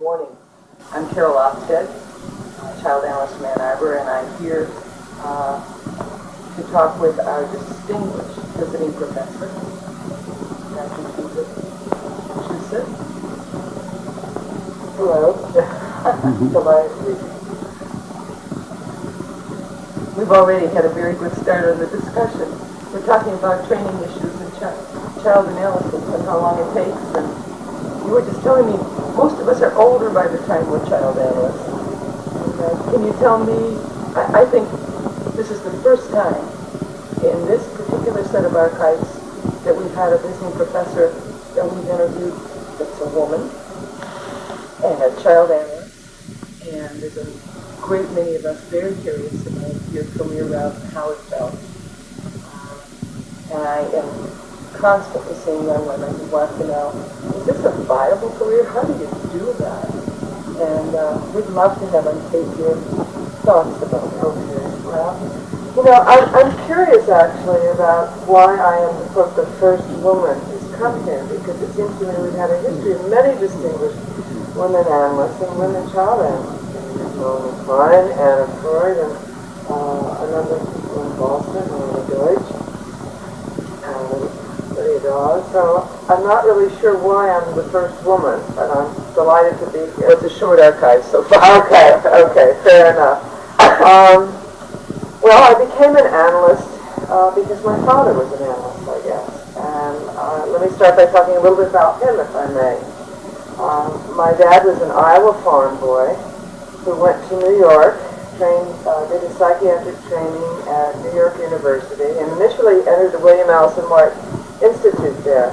morning. I'm Carol Austad, uh, Child Analyst from Ann Arbor, and I'm here uh, to talk with our distinguished visiting professor, Massachusetts. Hello. We've already had a very good start on the discussion. We're talking about training issues and ch- child analysis and how long it takes. And you were just telling me most of us are older by the time we're child analysts. Can you tell me? I, I think this is the first time in this particular set of archives that we've had a visiting professor that we've interviewed that's a woman and a child analyst. And there's a great many of us very curious about your career route and how it felt. Uh, and I am constantly seeing young women who want to know, is this a viable career? How do you do that? And uh, we'd love to have on tape your thoughts about that. Well, you know, I'm, I'm curious actually about why I am quote, the first woman who's come here because it seems to me we've had a history of many distinguished women analysts and women child analysts. Melanie Klein, Anna Freud, and uh, a number of people in Boston, Anna Deutsch, and So I'm not really sure why I'm the first woman, but I'm delighted to be here. It's a short archive so far. Okay, okay, fair enough. Um, well, I became an analyst uh, because my father was an analyst, I guess. And uh, let me start by talking a little bit about him, if I may. Um, my dad was an Iowa farm boy who went to New York, trained, uh, did his psychiatric training at New York University, and initially entered the William Alanson White Institute there.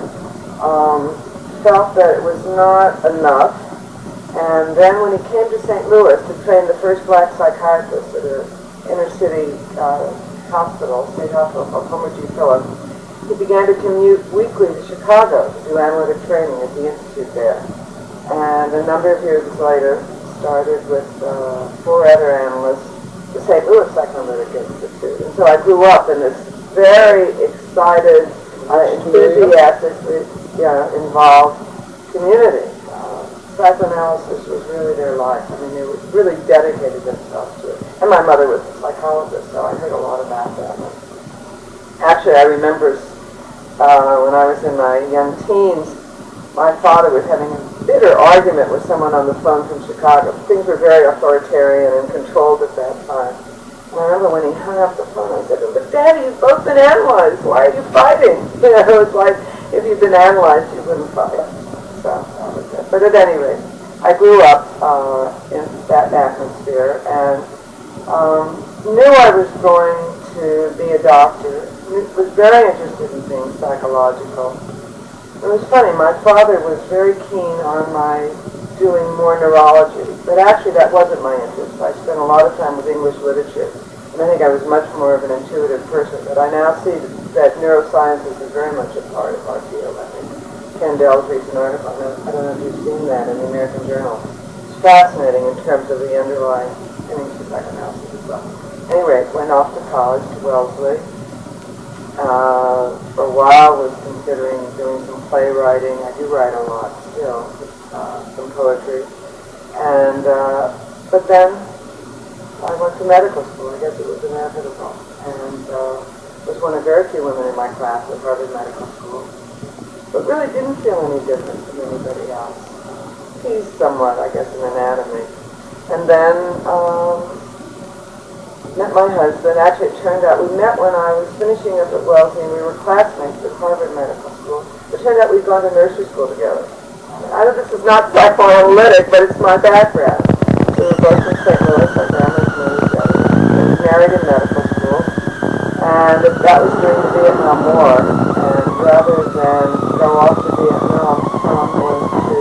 Um, felt that it was not enough, and then when he came to St. Louis to train the first black psychiatrist at an inner city uh, hospital, state hospital called Homer G. Phillips, he began to commute weekly to Chicago to do analytic training at the institute there. And a number of years later, started with uh, four other analysts, the St. Louis Psychoanalytic Institute. And so I grew up in this very excited, uh, enthusiastically yeah, involved community. Uh, psychoanalysis was really their life. I mean, they really dedicated themselves to it. And my mother was a psychologist, so I heard a lot about that. Actually, I remember uh, when I was in my young teens, my father was having a bitter argument with someone on the phone from Chicago. Things were very authoritarian and controlled at that time. I remember when he hung up the phone, I said, but Daddy, you've both been analyzed. Why are you fighting? You know, it's like if you'd been analyzed, you wouldn't fight. So was it. But at any rate, I grew up uh, in that atmosphere and um, knew I was going to be a doctor. Was very interested in things psychological. It was funny, my father was very keen on my doing more neurology, but actually that wasn't my interest. I spent a lot of time with English literature, I think I was much more of an intuitive person, but I now see that neurosciences is very much a part of our field. I think Kandel's recent article, I don't know if you've seen that in the American Journal, it's fascinating in terms of the underlying innings of psychoanalysis as well. Anyway, went off to college to Wellesley, uh, for a while was considering doing some playwriting. I do write a lot still, uh, some poetry. And, uh, but then I went to medical school. I guess it was inevitable. And uh, was one of very few women in my class at Harvard Medical School. But really didn't feel any different from anybody else. Teased somewhat, I guess, in anatomy. And then um, met my husband. Actually, it turned out we met when I was finishing up at Wellesley, and we were classmates at Harvard Medical School. It turned out we'd gone to nursery school together. I know this is not psychoanalytic, but it's my background. We were both from St. Louis. Married in medical school, and that was during the Vietnam War. And rather than go off to Vietnam, Tom went to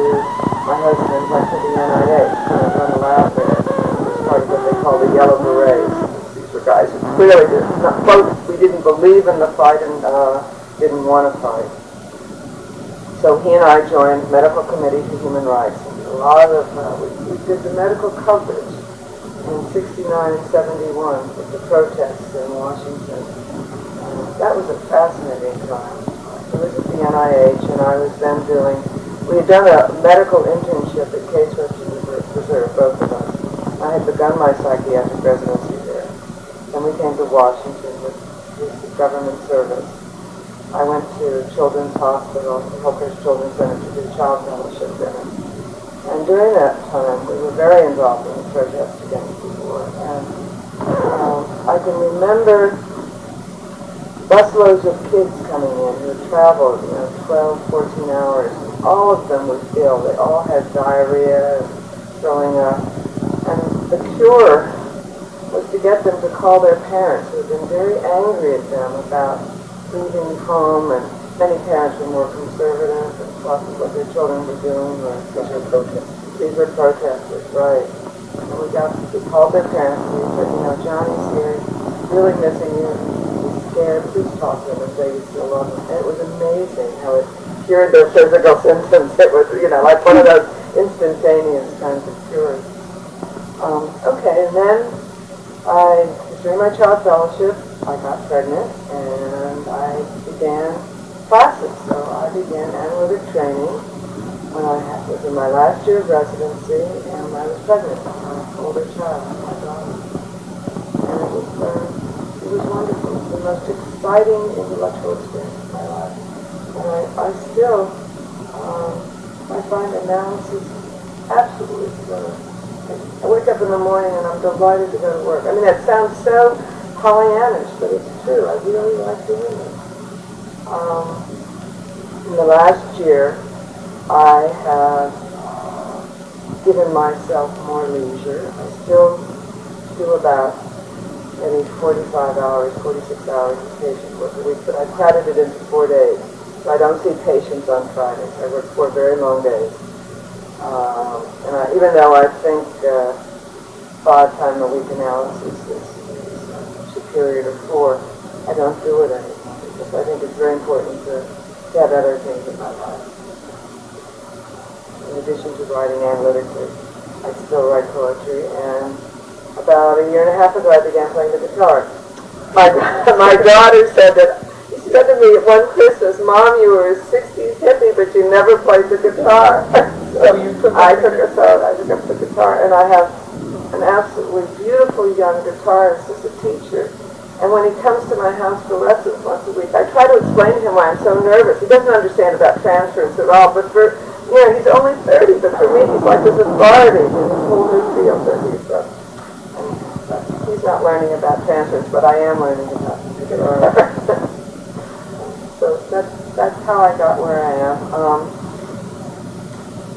my husband went to the NIH, kind of run a lab there. It was part of what they call the Yellow Berets These were guys who clearly did not, both we didn't believe in the fight and uh, didn't want to fight. So he and I joined Medical Committee for Human Rights. And a lot of uh, we, we did the medical coverage in '69 and '71 with the protests in Washington. That was a fascinating time. I was at the NIH, and I was then doing. We had done a medical internship at Case Western done my psychiatric residency there. Then we came to Washington with, with the government service. I went to Children's Hospital, Hillcrest Children's Center to do child fellowship there. And during that time, we were very involved in protest against the. And um, I can remember busloads of kids coming in who traveled, you know, 12, 14 hours. All of them were ill. They all had diarrhea, throwing up. And the cure was to get them to call their parents, who had been very angry at them about leaving home, and many parents were more conservative and thought what their children were doing was These are protests. these were protesters, right. And we got, we called their parents and we said, you know, Johnny's here, really missing you, he's scared, please talk to him and say you still love him. And it was amazing how it cured their physical symptoms. It was, you know, like one of those instantaneous kinds of cures. Um, okay, and then I, during my child fellowship, I got pregnant and I began classes. So I began analytic training when I was in my last year of residency and Pregnant my older child, my daughter. And it was, uh, it was wonderful. It was the most exciting intellectual experience of my life. And I, I still, um, I find analysis absolutely thrilling. I wake up in the morning and I'm delighted to go to work. I mean, that sounds so Pollyannish, but it's true. I really like doing it. Um, in the last year, I have given myself more leisure. I still do about maybe 45 hours, 46 hours of patient work a week, but I crowded it into four days. So I don't see patients on Fridays. I work four very long days. Um, and I, even though I think uh, five time a week analysis is, is uh, superior to four, I don't do it anymore because I think it's very important to, to have other things in my life. In addition to writing analytically, I still write poetry, and about a year and a half ago I began playing the guitar. My, my daughter said that, she said to me one Christmas, Mom, you were a 60s hippie, but you never played the guitar. So you took I took up, I took up the guitar, and I have an absolutely beautiful young guitarist as a teacher. And when he comes to my house for lessons once a week, I try to explain to him why I'm so nervous. He doesn't understand about transference at all, but for, know, he's only 30, but for me, he's like this authority in this whole new field that he's, and, uh, he's not learning about transference, but I am learning about the so that's, that's how I got where I am. Um,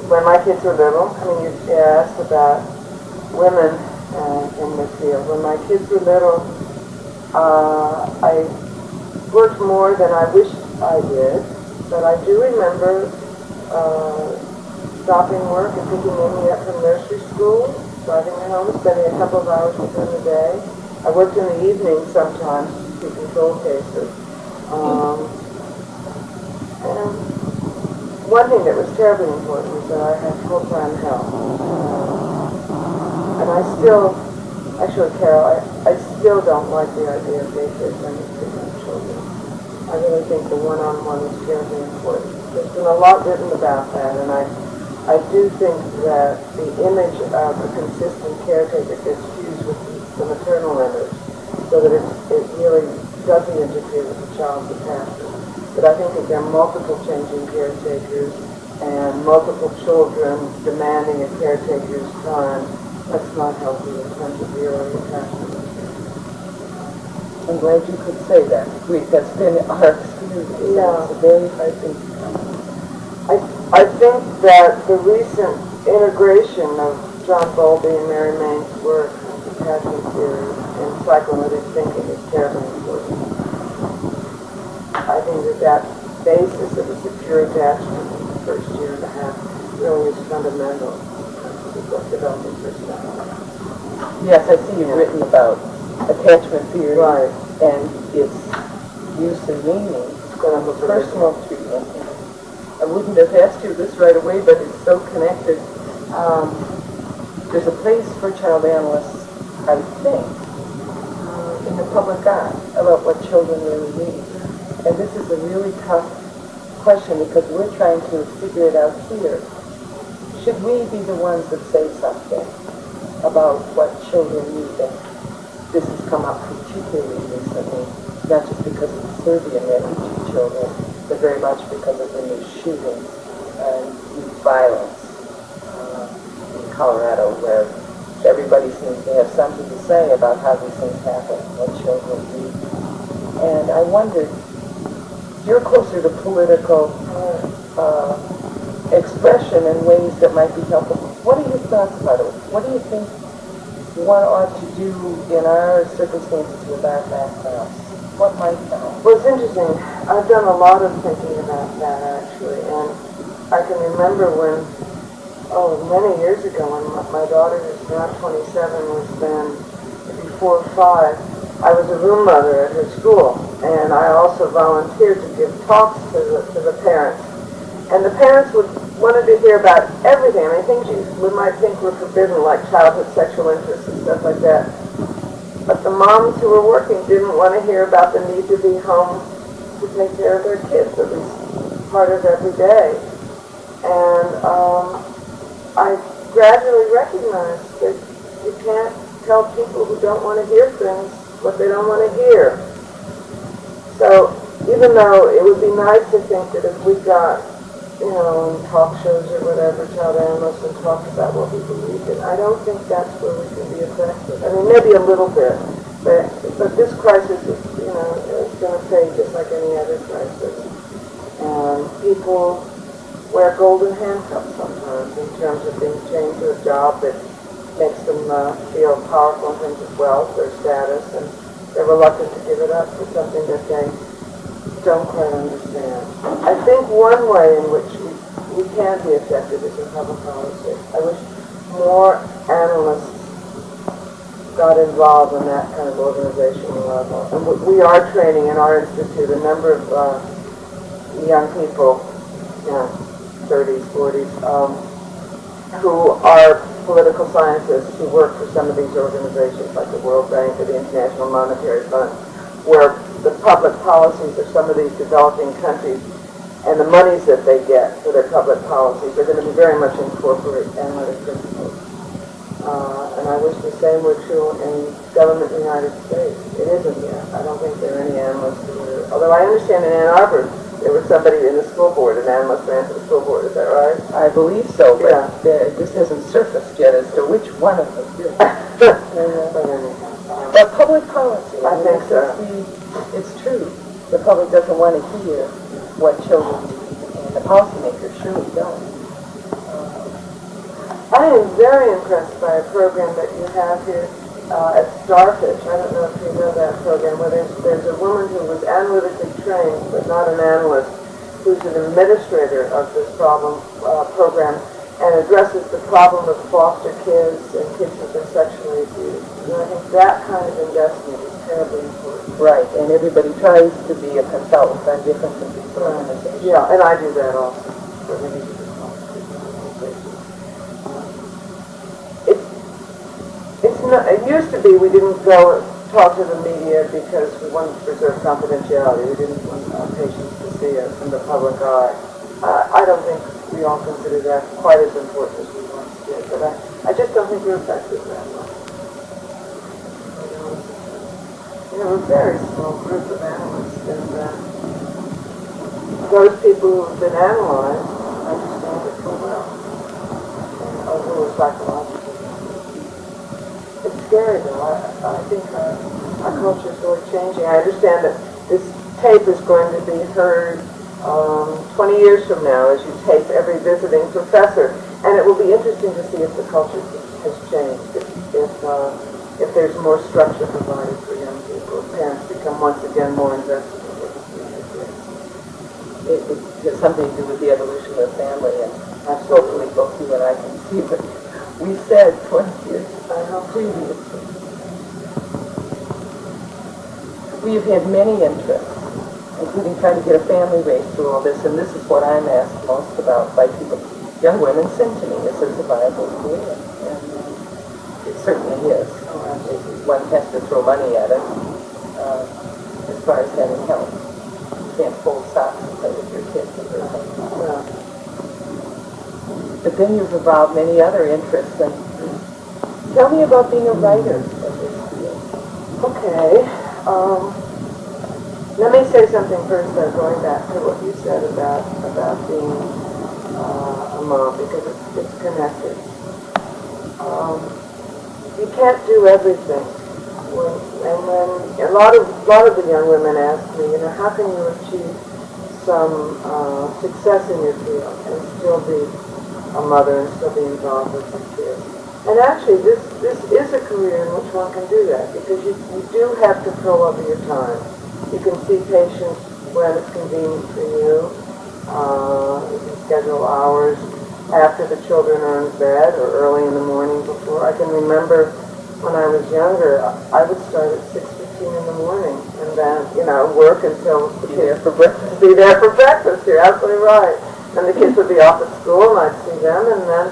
when my kids were little, I mean, you asked about women uh, in the field. When my kids were little, uh, I worked more than I wished I did, but I do remember uh, stopping work and picking Amy up from nursery school, driving her home, spending a couple of hours with her in the day. I worked in the evening sometimes to control cases. Um, and one thing that was terribly important was that I had full-time help. And I still, actually, Carol, I, I still don't like the idea of daycare centers for children. I really think the one-on-one is terribly important. There's been a lot written about that, and I, I do think that the image of a consistent caretaker gets fused with the maternal image, so that it, it really doesn't interfere with the child's attachment. But I think that there are multiple changing caretakers and multiple children demanding a caretaker's time. That's not healthy in terms of the early attachment. I'm glad you could say that. We, that's been our experience. Yeah. It's a very hard thing to. I, think that the recent integration of John Bowlby and Mary Main's work on attachment theory and psychoanalytic thinking is terribly important. I think that that basis of a secure attachment in the first year and a half really is fundamental to developing personality. Yes, I see you've written about attachment theory Right. and its use and meaning, Clinical personal treatment. I wouldn't have asked you this right away, but it's so connected. Um, there's a place for child analysts, I think, uh, in the public eye about what children really need. And this is a really tough question because we're trying to figure it out here. Should we be the ones that say something? about what children need. And this has come up particularly recently, not just because of the Serbian refugee children, but very much because of the new shootings and youth violence uh, in Colorado, where everybody seems to have something to say about how these things happen, what children need. And I wondered, you're closer to political uh, expression in ways that might be helpful. What are your thoughts about it? What do you think one ought to do in our circumstances with our backgrounds? What help? Well, it's interesting. I've done a lot of thinking about that actually, and I can remember when, oh, many years ago, when my, daughter, who's now 27, was then or five. I was a room mother at her school, and I also volunteered to give talks to the, to the parents. And the parents would wanted to hear about everything. I mean, things you, we might think were forbidden, like childhood sexual interests and stuff like that. But the moms who were working didn't want to hear about the need to be home to take care of their kids, at least part of every day. And um, I gradually recognized that you can't tell people who don't want to hear things what they don't want to hear. So even though it would be nice to think that if we got, you know, in talk shows or whatever, child analysts and talk about what we believe in, I don't think that's where we can be effective. I mean, maybe a little bit, but, but this crisis is, you know, is going to fade just like any other crisis. And people wear golden handcuffs sometimes in terms of being chained to a job that makes them uh, feel powerful in terms of wealth or status, and they're reluctant to give it up for something that they don't quite understand. I think one way in which we, we can be effective is in public policy. I wish more analysts got involved in that kind of organizational level. And we- are training in our institute a number of uh, young people, you know, 30s, 40s, um, who are political scientists who work for some of these organizations like the World Bank or the International Monetary Fund, where the public policies of some of these developing countries and the monies that they get for their public policies are going to be very much incorporate analytic principles. Uh, and I wish the same were true in government in the United States. It isn't yet. I don't think there are any analysts who are, although I understand in Ann Arbor, there was somebody in the school board, an analyst ran for the school board, is that right? I believe so, but Yeah. there- this hasn't surfaced yet as to which one of them did. But anyhow, But public policy. I mean, think so. It's true. The public doesn't want to hear what children and the policymakers surely don't. I am very impressed by a program that you have here uh, at Starfish. I don't know if you know that program, where there's, there's a woman who was analytically trained, but not an analyst, who's an administrator of this problem uh, program and addresses the problem of foster kids and kids who've been sexually abused. And I think that kind of investment is terribly important. Right, and everybody tries to be a consultant on different organizations. Yeah, and I do that also. for many different organizations. It's, it's not, it used to be we didn't go talk to the media because we wanted to preserve confidentiality. We didn't want our patients to see us in the public eye. Uh, I don't think we all consider that quite as important as we once did, but I, I just don't think we're effective that much. You know, a very small group of analysts, and uh, those people who have been analyzed understand it full well. And a little psychological. It's scary though. I, I think our, our culture is really changing. I understand that this tape is going to be heard um, 20 years from now as you tape every visiting professor. And it will be interesting to see if the culture has changed, if, if, uh, if there's more structure provided for young people, if parents become once again more invested in what being addressed. It, it has something to do with the evolution of the family, and hopefully both you and I can see what we said 20 years ago previously. We have had many interests, including trying to get a family raised through all this, and this is what I'm asked most about by people. Young women send to me, is this a viable career? And it certainly is. One has to throw money at it uh, as far as having help. You can't fold socks and play with your kids and. Well, But then you've involved many other interests, and Tell me about being a writer of this field. Okay, um, let me say something first, though, going back to what you said about, about being, uh, a mom, because it's, it's connected. Um, you can't do everything. When, and when, a lot of, a lot of the young women ask me, you know, how can you achieve some, uh, success in your field and still be a mother and still be involved with some kids? And actually, this, this is a career in which one can do that, because you, you do have control over your time. You can see patients when it's convenient for you. Uh, you can schedule hours after the children are in bed or early in the morning before. I can remember when I was younger, I would start at 6.15 in the morning and then, you know, work until the kids for breakfast. be there for breakfast. You're absolutely right. And the kids would be off at school and I'd see them and then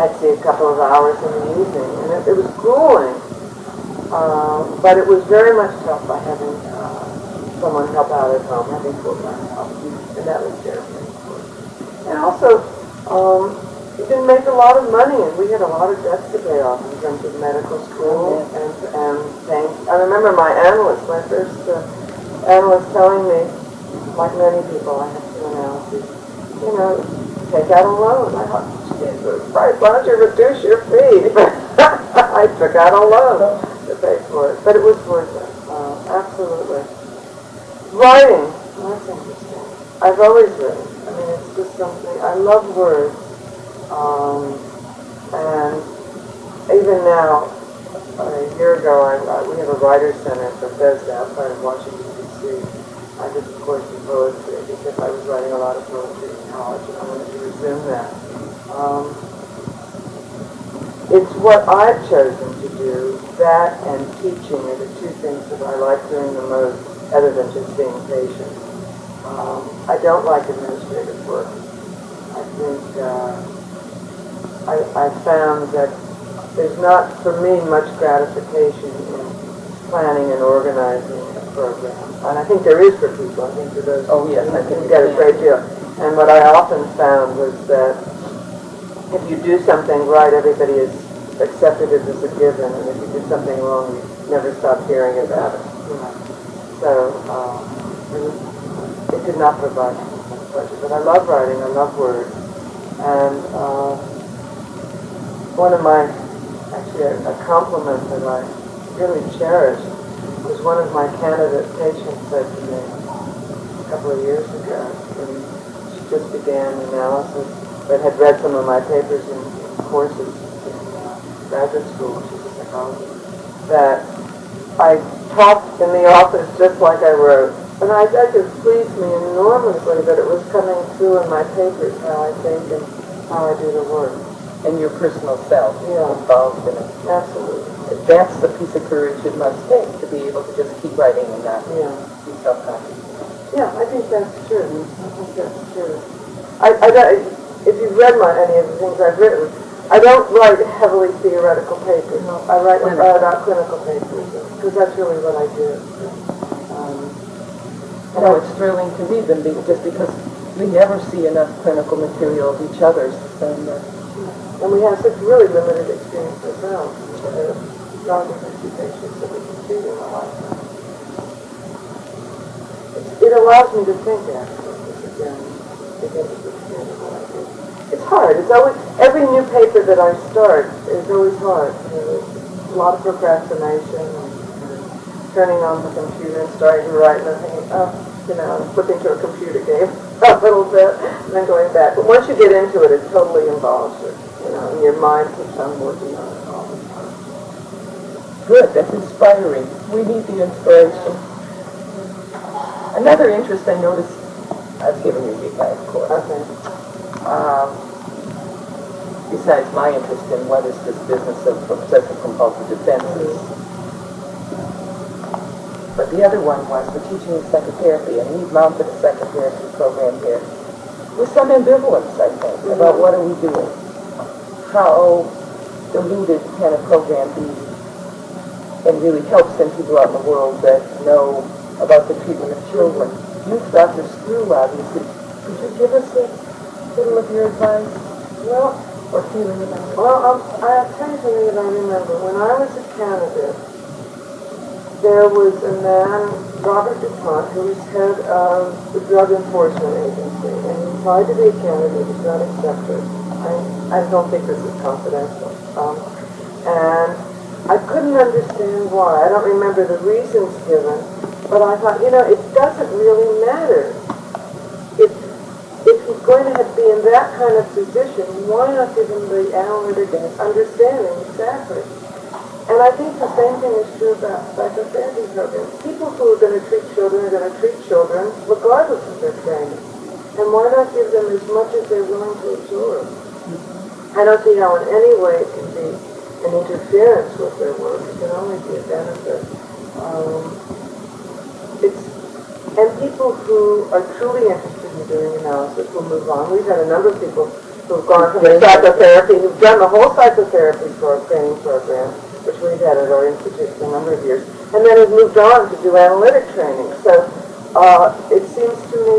I'd see a couple of hours in the evening. And it, it was grueling. Um, but it was very much helped by having uh, someone help out at home, having full-time help. And that was important. And also, um, you didn't make a lot of money, and we had a lot of debts to pay off in terms of medical school and, and things. I remember my analyst, my first uh, analyst telling me, like many people, I have to analysis, you know, take out a loan. I thought, Jesus Christ, why don't you reduce your fee? I took out a loan to pay for it, but it was worth it, uh, absolutely. Writing, that's interesting. I've always written. I mean, it's just something, I love words. Um, and even now, a year ago, I, I, we have a writer's center in Bethesda outside of Washington, D.C. I did a course in poetry because I was writing a lot of poetry in college and I wanted to resume that. Um, it's what I've chosen to do. That and teaching are the two things that I like doing the most, other than just being patient. Um, I don't like administrative work. I think uh, I, I found that there's not, for me, much gratification in planning and organizing a program. And I think there is for people. I think for those Oh, yes, I think who get a great deal. And what I often found was that if you do something right, everybody is accepted it as a given, and if you do something wrong, you never stop hearing about it. Know. So uh, it, did not provide pleasure. But I love writing. I love words. And uh, one of my, actually a, compliment that I really cherish was one of my candidate patients said to me a couple of years ago when she just began analysis, but had read some of my papers in, courses graduate school, she's a psychologist, that I talked in the office just like I wrote. And I, that just pleased me enormously that it was coming through in my papers how I think and how I do the work. And your personal self Yeah. involved in it. Absolutely. That's the piece of courage it must take to be able to just keep writing and not Yeah. be self-conscious. Yeah, I think that's true. I think that's true. I, I if you've read my, any of the things I've written, I don't write heavily theoretical papers. I write Clinical. about clinical papers, because that's really what I do. Um, know, it's thrilling to read them be- just because we never see enough clinical material of each other's. And, uh, And we have such really limited experience ourselves. There are not different patients that we can treat in a lifetime. It- allows me to think, actually, again, because of the It's hard. It's always, every new paper that I start is always hard. You know, a lot of procrastination and and turning on the computer and starting to write and then thinking, oh, uh, you know, flipping to a computer game a little bit and then going back. But once you get into it, it totally involves you, you know, and your mind keeps on working on it all the time. good, that's inspiring. We need the inspiration. Another interest I noticed, I've given you the of course. Okay. Um, besides my interest in what is this business of obsessive compulsive defenses. But the other one was the teaching of psychotherapy, and we've mounted a psychotherapy program here with some ambivalence, I think, about what are we doing. How diluted can a program be and really help some people out in the world that know about the treatment of children. You've Dr. Screw, obviously. Could you give us a little of your advice? Well, or feeling about? Well, I'll, I'll tell you something that I remember. When I was a candidate, there was a man, Robert DuPont, who was head of the Drug Enforcement Agency, and he tried to be a candidate, was not accepted. I, I don't think this is confidential. Um, and I couldn't understand why. I don't remember the reasons given, but I thought, you know, it doesn't really matter. If, if he's going to have, be in that kind of position, why not give him the analytic understanding exactly? And I think the same thing is true about psychotherapy programs. People who are going to treat children are going to treat children regardless of their training. And why not give them as much as they're willing to absorb? I don't see how in any way it can be an interference with their work. It can only be a benefit. Um, it's, and people who are truly interested in doing analysis will move on. We've had a number of people who've gone from the psychotherapy, who've done the whole psychotherapy for a training program, which we've had at our institute for a number of years, and then have moved on to do analytic training. So uh, it seems to me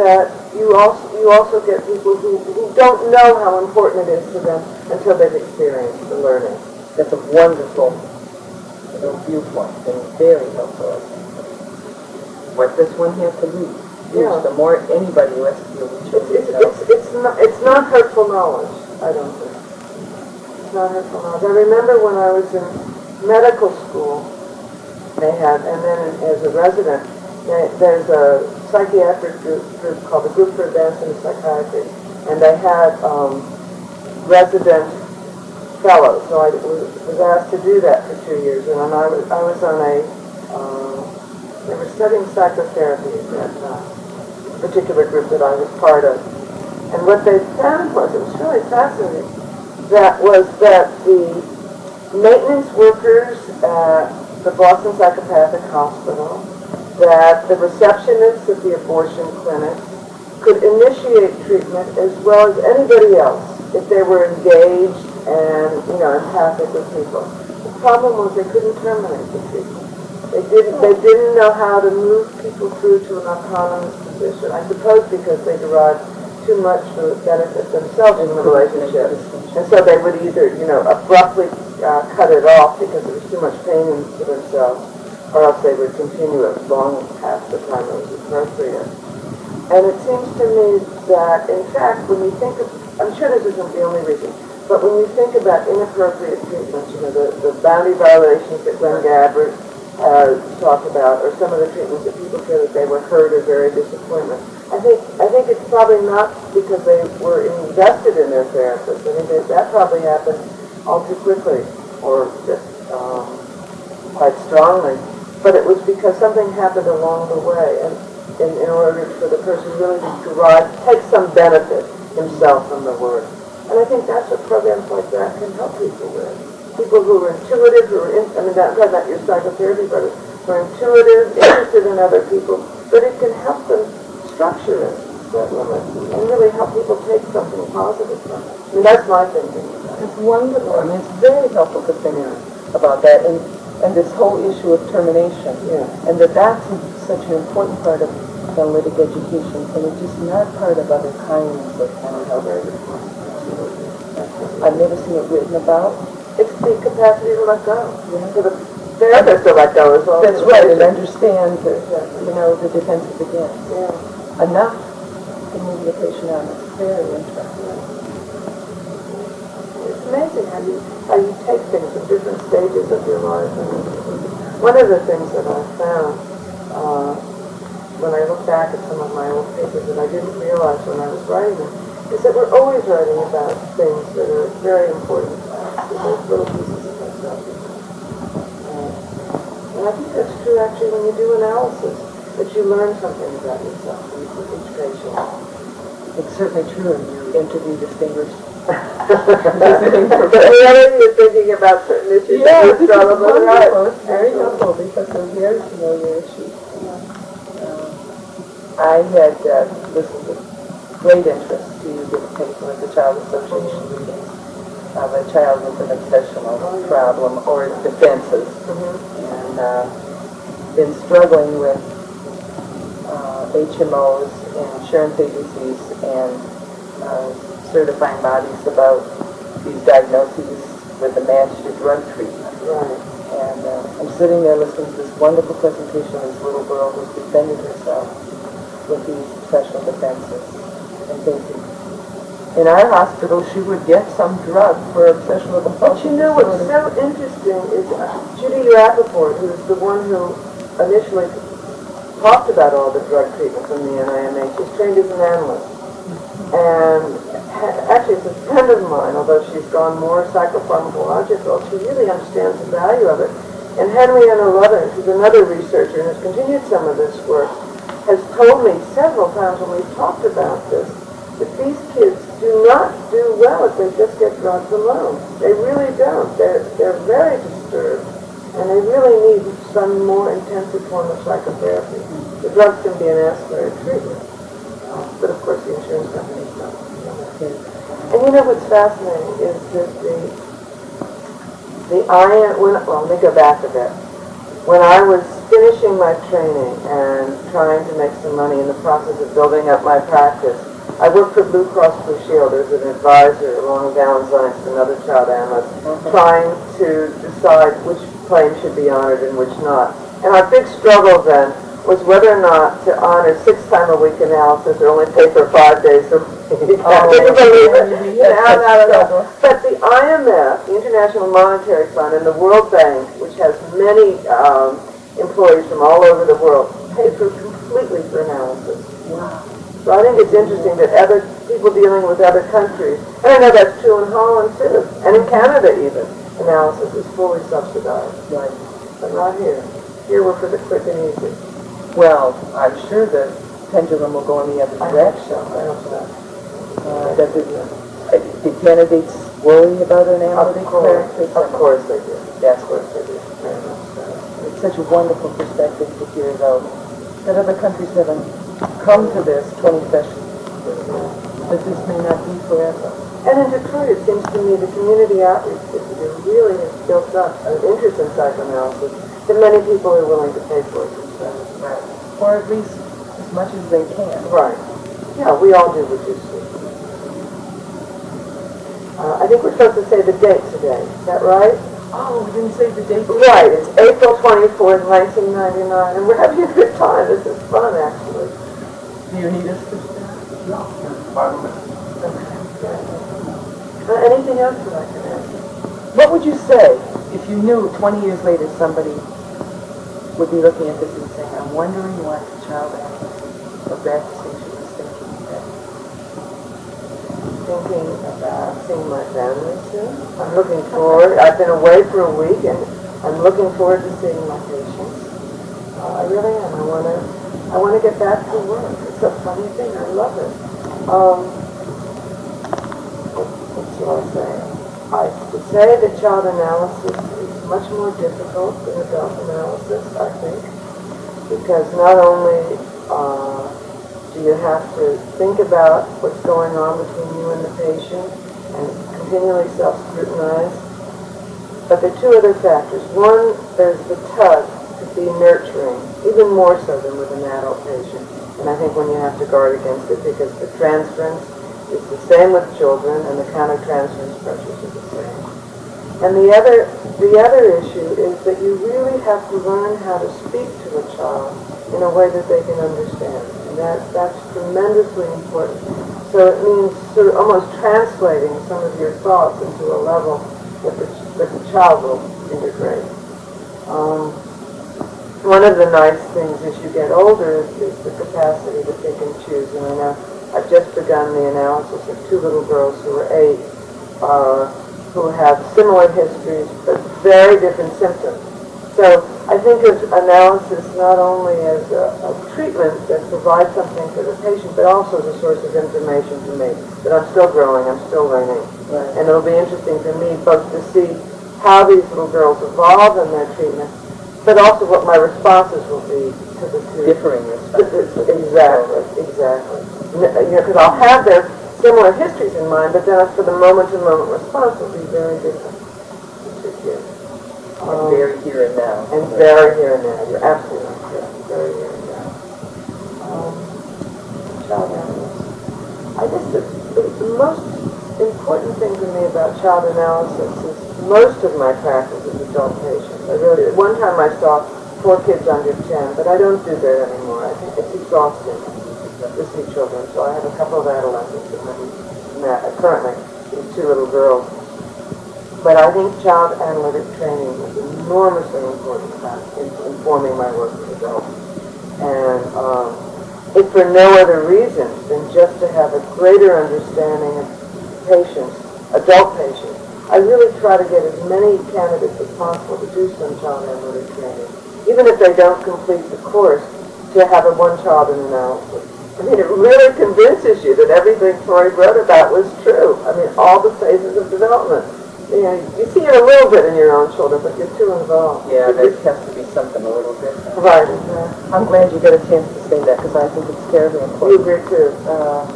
that you also you also get people who, who don't know how important it is to them until they've experienced the learning. That's a wonderful viewpoint and very helpful. What does one have to lose? Yeah. The more anybody who has to deal with It's, it's, it's, not, it's not hurtful knowledge, I don't think. It's not hurtful knowledge. I remember when I was in medical school, they had, and then as a resident, they, there's a psychiatric group, group called the Group for Advancing Psychiatry, and they had, um, resident fellows, so I was, asked to do that for two years, and I was, I was on a, um, they were studying psychotherapy at that time particular group that I was part of. And what they found was, it was really fascinating, that was that the maintenance workers at the Boston Psychopathic Hospital, that the receptionists at the abortion clinics could initiate treatment as well as anybody else if they were engaged and, you know, empathic with people. The problem was they couldn't terminate the treatment. They didn't, they didn't know how to move people through to an autonomous position. I suppose because they derived too much the benefit themselves in the relationship. And so they would either, you know, abruptly uh, cut it off because there was too much pain in to themselves, or else they would continue it long past the time it was appropriate. And it seems to me that, in fact, when you think of, I'm sure this isn't the only reason, but when you think about inappropriate treatments, you know, the, the boundary violations that Glen Gabbard uh, talked about, or some of the treatments that people feel that they were hurt or very disappointment. I think I think it's probably not because they were invested in their therapist. I think that, that probably happened all too quickly, or just um, quite strongly. But it was because something happened along the way, and in, in order for the person really to derive, take some benefit himself from the work. And I think that's what programs like that can help people with people who are intuitive, who are, in, I mean, not talking about your psychotherapy, but who are intuitive, interested in other people, but it can help them structure it, set limits, and really help people take something positive from it. I mean, that's my thinking. It's wonderful. I mean, it's very helpful to think about that and, and this whole issue of termination. Yeah. And that that's such an important part of analytic education and it's just not part of other kinds of mental health. I've never seen it written about. The capacity to let go. Yeah. For the therapist to let go as well. That's right, and understand, the, you know, the defenses against. Yeah. Enough to move the patient on. It's very interesting. It's amazing how you, how you take things at different stages of your life. And one of the things that I found, uh, when I look back at some of my old papers that I didn't realize when I was writing them, is that we're always writing about things that are very important to us, those little pieces of ourselves. And I think that's true actually when you do analysis, that you learn something about yourself with each patient. It's certainly true, and you interview distinguished Whenever you're thinking about certain issues Yeah, you struggle with, right? It's very helpful because they're very familiar issues. Um, I had uh, listened with great interest to a paper at the Child Association meeting of a child with an obsessional problem or defenses, and uh, been struggling with uh, HMOs and insurance agencies and uh, certifying bodies about these diagnoses with the match to drug treatment. Right. And uh, I'm sitting there listening to this wonderful presentation of this little girl who's defending herself with these special defenses and thinking, in our hospital, she would get some drug for obsession with But you know what's so interesting is uh, Judy Rapoport, who's the one who initially talked about all the drug treatment from the NIMH, she's trained as an analyst. And actually, it's a friend of mine, although she's gone more psychopharmacological, she really understands the value of it. And Henrietta Lovin, who's another researcher and has continued some of this work, has told me several times when we've talked about this, that these kids do not do well if they just get drugs alone. They really don't. They're, they're very disturbed, and they really need some more intensive form of psychotherapy. The drugs can be an ancillary treatment, uh, but of course the insurance companies don't. And you know what's fascinating is that the, the iron, when, well, let me go back a bit. When I was finishing my training and trying to make some money in the process of building up my practice, I worked for Blue Cross Blue Shield as an advisor along with Alan Zients, another child analyst, trying to decide which claims should be honored and which not. And our big struggle then was whether or not to honor six time a week analysis or only pay for five days a week. Can you believe it? No, no, no, no. But the IMF, the International Monetary Fund, and the World Bank, which has many um, employees from all over the world, pay for completely for analysis. So I think it's interesting that other people dealing with other countries, and I know that's true in Holland too, and in Canada even, analysis is fully subsidized, Right. but not here. Here we're for the quick and easy. Well, I'm sure the pendulum will go in the other direction. I hope so. Uh, Does it, uh, do candidates worry about an analytic course, of course they do. Yes, Of course they do. Very much so. It's such a wonderful perspective to hear, though, that other countries haven't come to this 20 sessions, that this may not be forever. And in Detroit, it seems to me the community outreach that you do really has built up an interest in psychoanalysis that many people are willing to pay for it themselves. Or at least as much as they can. Right. Yeah, we all do you see. Uh, I think we're supposed to say the date today. Is that right? Oh, we didn't say the date. Right. It's April 24th, 1999, and we're having a good time. This is fun, actually. Do you need us to start? Uh, anything else that I can ask? What would you say if you knew 20 years later somebody would be looking at this and saying, I'm wondering what the child analyst or grad distinction was thinking that thinking about seeing my family soon. I'm looking forward, I've been away for a week and I'm looking forward to seeing my patients. Uh, I really am. I want to, I want to get back to work. It's a funny thing. I love it. Um, what, what I say? I would say that child analysis is much more difficult than adult analysis, I think, because not only, uh, do you have to think about what's going on between you and the patient and continually self-scrutinize? But there are two other factors. One, there's the tug be nurturing, even more so than with an adult patient. And I think when you have to guard against it because the transference is the same with children and the countertransference pressures are the same. And the other, the other issue is that you really have to learn how to speak to a child in a way that they can understand. And that, that's tremendously important. So it means sort of almost translating some of your thoughts into a level that the, that the child will integrate. Um, one of the nice things as you get older is, is the capacity to pick and choose. And I know I've just begun the analysis of two little girls who are eight, uh, who have similar histories but very different symptoms. So I think of analysis not only as a, a treatment that provides something for the patient, but also as a source of information to me. That I'm still growing, I'm still learning. And it'll be interesting for me both to see how these little girls evolve in their treatment, but also what my responses will be to the two. differing responses. Exactly, exactly. You know, because I'll have their similar histories in mind, but then for the moment-to-moment response will be very different. Good. Um, Very here and now. and very here and now, you're absolutely right, very here and now. Um, child animals. I guess the, the most important thing to me about child analysis is most of my practice is adult patients. I really, one time I saw four kids under 10, but I don't do that anymore. I think it's exhausting to see children, so I have a couple of adolescents and then met, currently, two little girls. But I think child analytic training is enormously important in informing my work with adults. And um, if for no other reason than just to have a greater understanding of patients, adult patients, I really try to get as many candidates as possible to do some child analytic training, even if they don't complete the course, to have a one-child analysis. I mean, it really convinces you that everything Freud wrote about was true. I mean, all the phases of development. You know, you see it a little bit in your own children, but you're too involved. Yeah, there has to be something a little different. Right, exactly. I'm glad you got a chance to say that because I think it's terribly You important. agree too. Uh,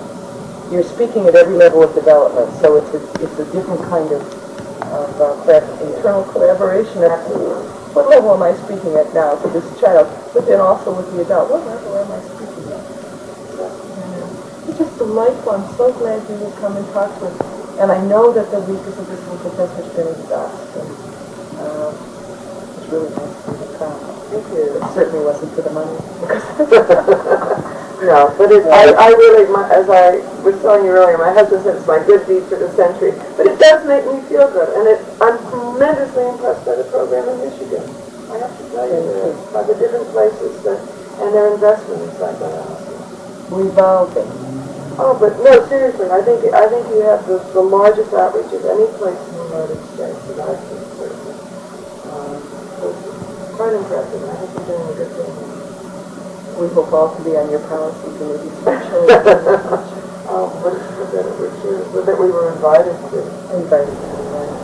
you're speaking at every level of development, so it's a, it's a different kind of, of uh, internal collaboration. What level am I speaking at now to this child, but then also with the adult? What level am I speaking at? It's just delightful. I'm so glad you would come and talk to us. And I know that the week is a visit with Professor Spinney's dust. And, uh, it's really nice to come. Thank you. It certainly wasn't for the money. No, but it, I, I really, my, as I was telling you earlier, my husband said it's my good deed for the century, but it does make me feel good, and it, I'm tremendously impressed by the program in Michigan. I have to tell you, this, by the different places that, and their investment in psychoanalysis. Revolving. Oh, but no, seriously, I think, I think you have the, the largest outreach of any place in the United States that I've seen, certainly. Um, so it's quite impressive, and I think you're doing a good thing. We hope all to be on your policy committee, especially Oh, but, but that, it was, that we were invited to. invited.